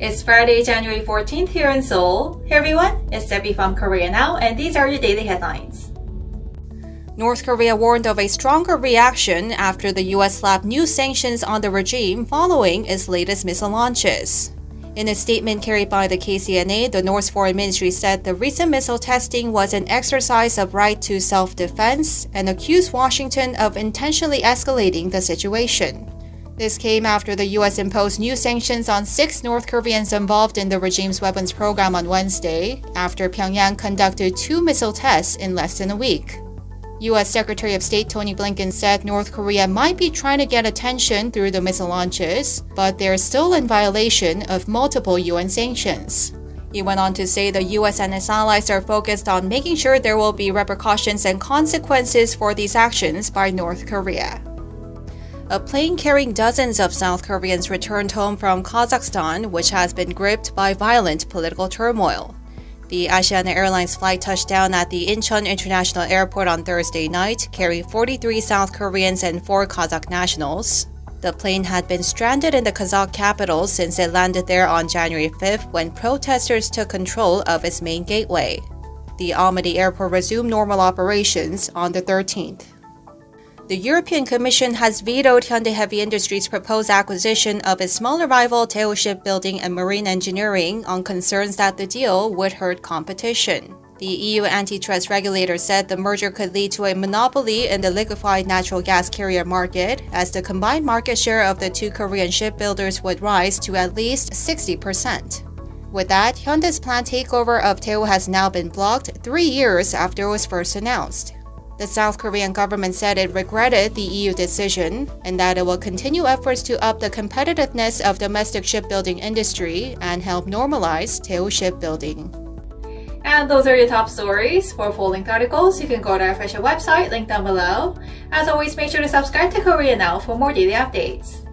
It's Friday, January 14th here in Seoul. Hey everyone, it's Debbie from Korea Now, and these are your daily headlines. North Korea warned of a stronger reaction after the US slapped new sanctions on the regime following its latest missile launches. In a statement carried by the KCNA, the North Foreign Ministry said the recent missile testing was an exercise of right to self defense and accused Washington of intentionally escalating the situation. This came after the U.S. imposed new sanctions on six North Koreans involved in the regime's weapons program on Wednesday, after Pyongyang conducted two missile tests in less than a week. U.S. Secretary of State Tony Blinken said North Korea might be trying to get attention through the missile launches, but they're still in violation of multiple UN sanctions. He went on to say the US and its allies are focused on making sure there will be repercussions and consequences for these actions by North Korea. A plane carrying dozens of South Koreans returned home from Kazakhstan, which has been gripped by violent political turmoil. The Asiana Airlines flight touched down at the Incheon International Airport on Thursday night, carrying 43 South Koreans and 4 Kazakh nationals. The plane had been stranded in the Kazakh capital since it landed there on January 5th when protesters took control of its main gateway. The Almaty airport resumed normal operations on the 13th. The European Commission has vetoed Hyundai Heavy Industries' proposed acquisition of its smaller rival Daewoo Shipbuilding and Marine Engineering on concerns that the deal would hurt competition. The EU antitrust regulator said the merger could lead to a monopoly in the liquefied natural gas carrier market, as the combined market share of the two Korean shipbuilders would rise to at least 60%. With that, Hyundai's planned takeover of Daewoo has now been blocked three years after it was first announced. The South Korean government said it regretted the EU decision and that it will continue efforts to up the competitiveness of domestic shipbuilding industry and help normalize Daewoo shipbuilding. And those are your top stories. For full length articles, you can go to our official website, link down below. As always, make sure to subscribe to Korea Now for more daily updates.